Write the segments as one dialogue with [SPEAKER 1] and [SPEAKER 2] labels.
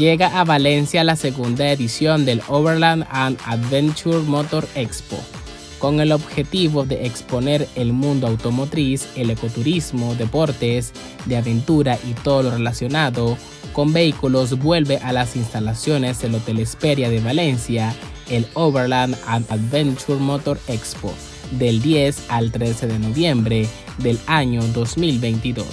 [SPEAKER 1] llega a Valencia la segunda edición del Overland and Adventure Motor Expo, con el objetivo de exponer el mundo automotriz, el ecoturismo, deportes, de aventura y todo lo relacionado con vehículos vuelve a las instalaciones del Hotel Esperia de Valencia el Overland and Adventure Motor Expo del 10 al 13 de noviembre del año 2022.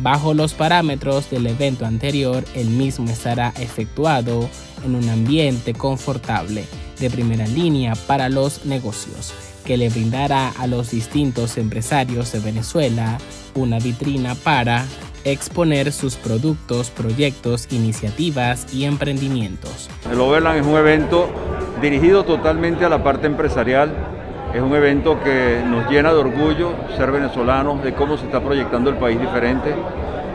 [SPEAKER 1] Bajo los parámetros del evento anterior, el mismo estará efectuado en un ambiente confortable de primera línea para los negocios, que le brindará a los distintos empresarios de Venezuela una vitrina para exponer sus productos, proyectos, iniciativas y emprendimientos.
[SPEAKER 2] El Overland es un evento dirigido totalmente a la parte empresarial. Es un evento que nos llena de orgullo ser venezolanos, de cómo se está proyectando el país diferente.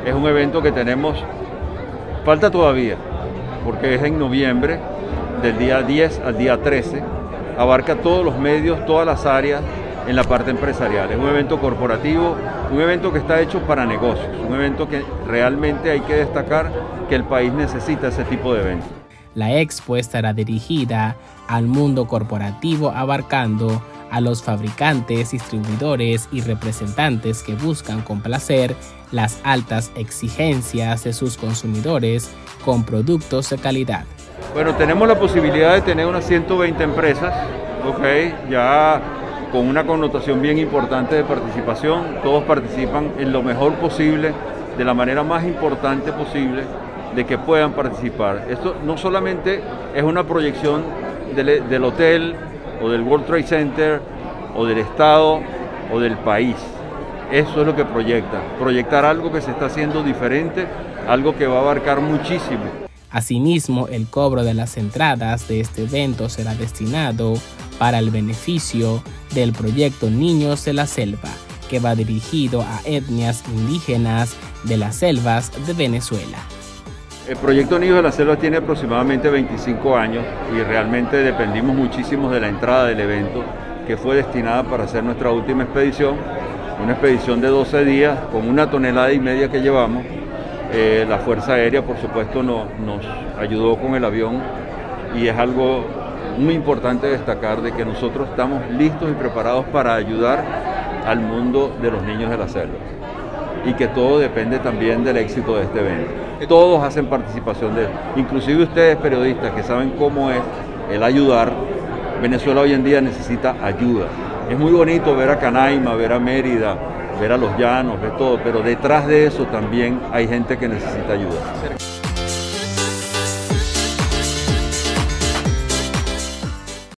[SPEAKER 2] Es un evento que tenemos, falta todavía, porque es en noviembre, del día 10 al día 13, abarca todos los medios, todas las áreas en la parte empresarial. Es un evento corporativo, un evento que está hecho para negocios, un evento que realmente hay que destacar que el país necesita ese tipo de eventos.
[SPEAKER 1] La expo estará dirigida al mundo corporativo abarcando a los fabricantes, distribuidores y representantes que buscan complacer las altas exigencias de sus consumidores con productos de calidad.
[SPEAKER 2] Bueno, tenemos la posibilidad de tener unas 120 empresas, ok, ya con una connotación bien importante de participación. Todos participan en lo mejor posible, de la manera más importante posible de que puedan participar. Esto no solamente es una proyección del, del hotel o del World Trade Center o del Estado o del país. Eso es lo que proyecta. Proyectar algo que se está haciendo diferente, algo que va a abarcar muchísimo.
[SPEAKER 1] Asimismo, el cobro de las entradas de este evento será destinado para el beneficio del proyecto Niños de la Selva, que va dirigido a etnias indígenas de las selvas de Venezuela.
[SPEAKER 2] El proyecto Niños de la Selva tiene aproximadamente 25 años y realmente dependimos muchísimo de la entrada del evento, que fue destinada para hacer nuestra última expedición, una expedición de 12 días con una tonelada y media que llevamos. Eh, la Fuerza Aérea, por supuesto, nos ayudó con el avión y es algo muy importante destacar de que nosotros estamos listos y preparados para ayudar al mundo de los niños de la selva y que todo depende también del éxito de este evento. Todos hacen participación de él, inclusive ustedes periodistas que saben cómo es el ayudar. Venezuela hoy en día necesita ayuda. Es muy bonito ver a Canaima, ver a Mérida, ver a los llanos, ver todo, pero detrás de eso también hay gente que necesita ayuda.